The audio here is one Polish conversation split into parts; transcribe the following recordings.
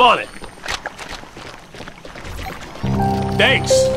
I'm on it. Thanks.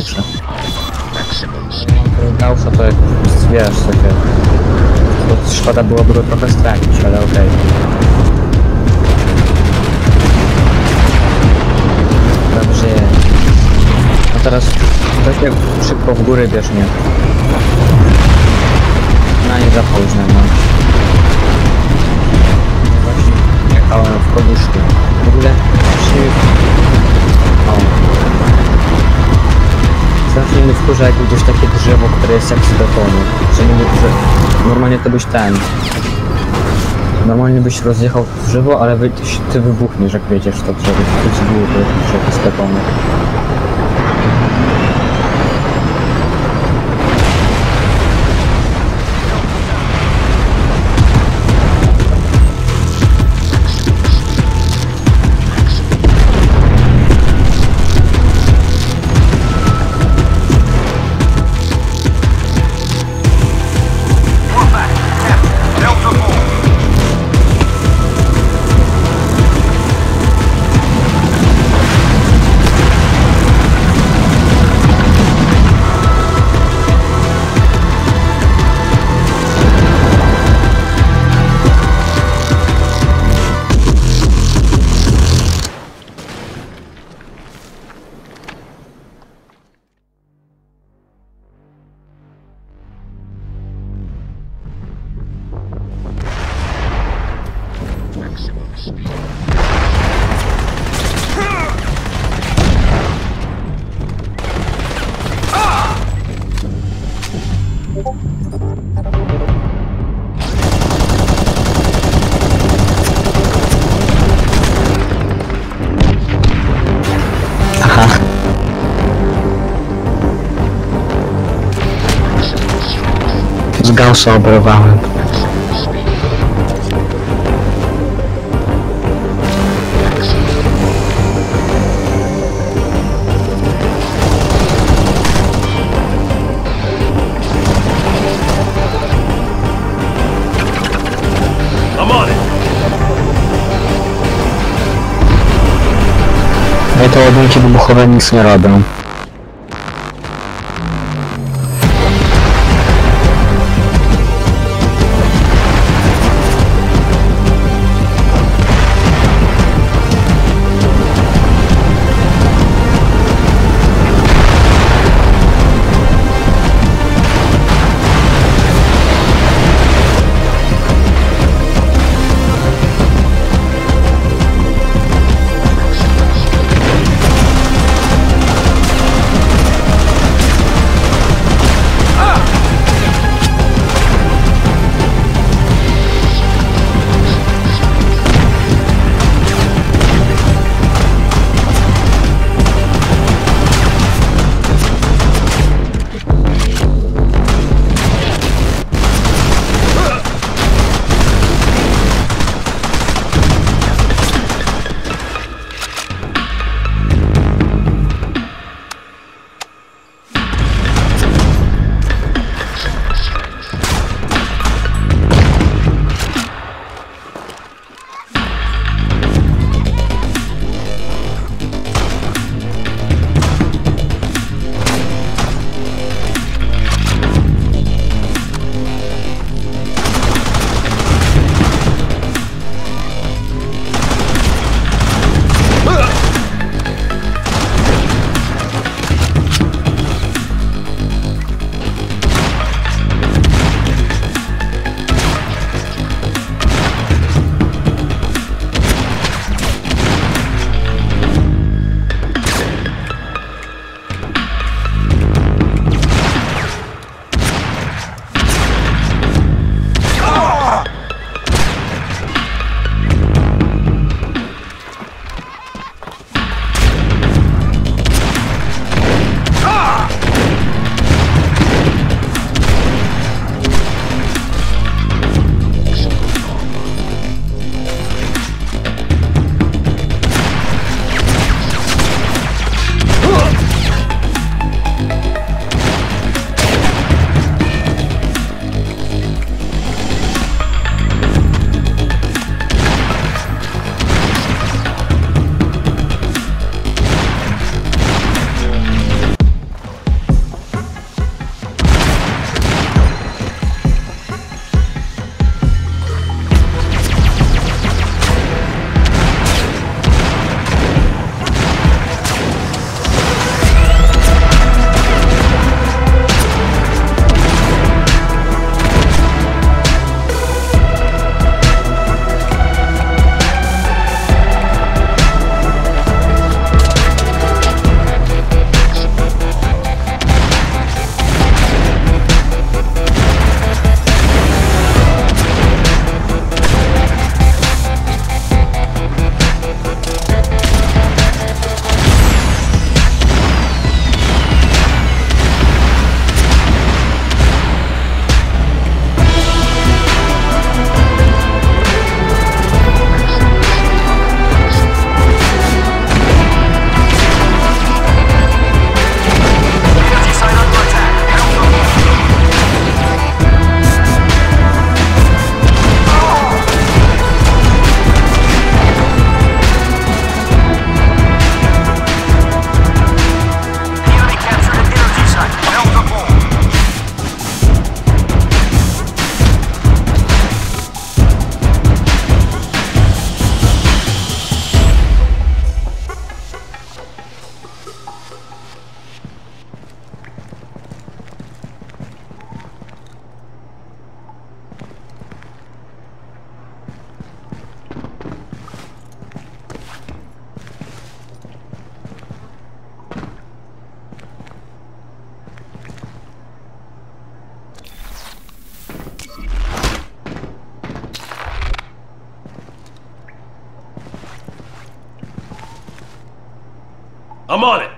Speed. Gaussa to jak wiesz, takie... To szkoda byłoby go trochę stracić, ale okej. Dobrze. No teraz tak jak szybko w górę bierz mnie. Jak gdzieś takie drzewo, które jest jak z betonu. Nie że normalnie to byś ten. Normalnie byś rozjechał to drzewo, ale wy, ty, wybuchniesz jak wiedziesz to drzewo. To było to drzewo z betonu. Maximum speed. Aha. Gaussa oberwałem. выйти бы Бухара не с Радом. I'm on it.